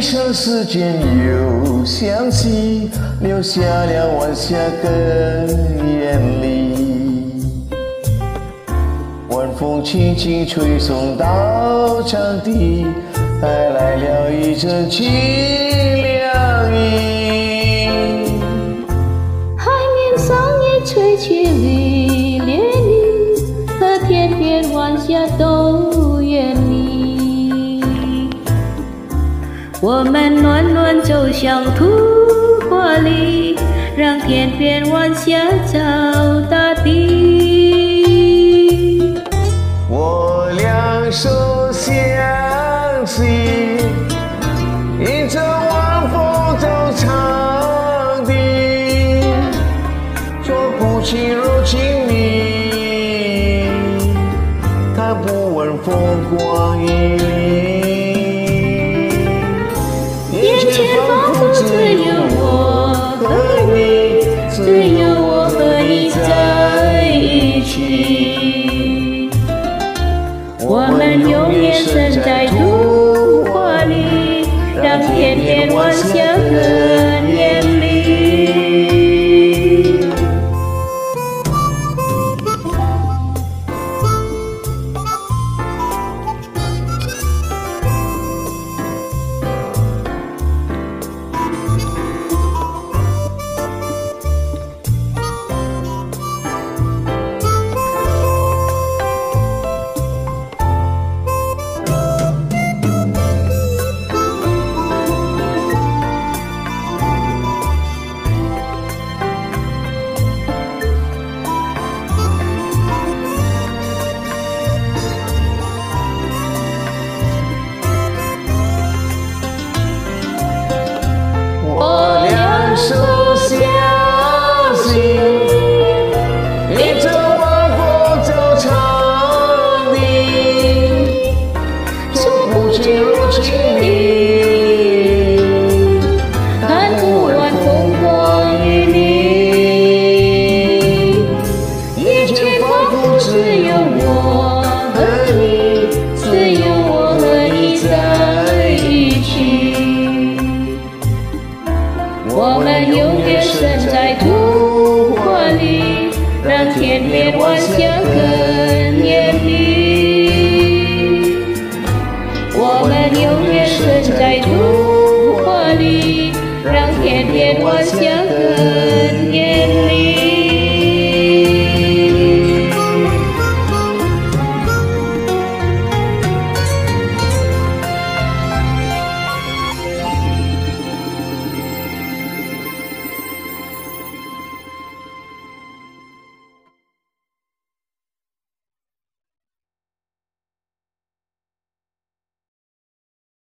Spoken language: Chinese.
生时间又想起，留下了晚霞更艳丽。晚风轻轻吹送到场地，带来了一阵清凉意。海面上也吹起了涟漪，和天边晚霞都我们暖暖走向土花里，让天边晚霞照大地。我两手相携，迎着晚风走长堤，说不情如情迷，谈不问风光旖天迎着晚风走长堤，说不情如情迷，天边晚霞更艳丽我们永远生在祖国里让天边晚霞更艳丽